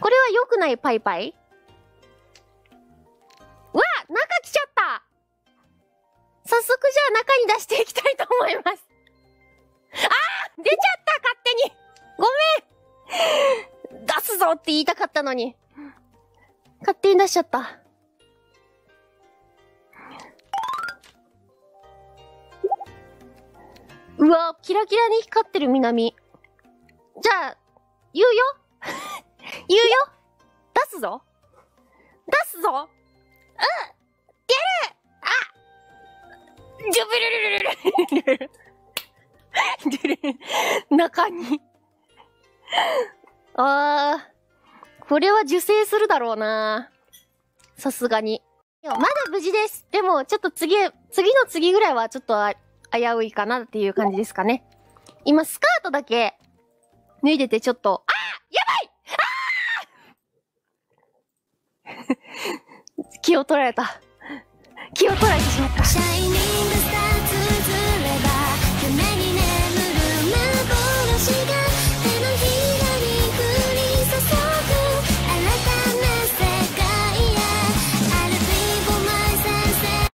これは良くないパイパイ？うわ中来ちゃった早速じゃあ中に出していきたいと思います。あー出ちゃった勝手にごめん出すぞって言いたかったのに。勝手に出しちゃった。うわ、キラキラに光ってる南。じゃあ、言うよ言うよ出すぞ出すぞうん出るあジュブルルルルル中にあー、これは受精するだろうな。さすがに。まだ無事です。でも、ちょっと次、次の次ぐらいはちょっと危ういかなっていう感じですかね。今、スカートだけ脱いでてちょっと、あ気を取られた。気を取られてしまった。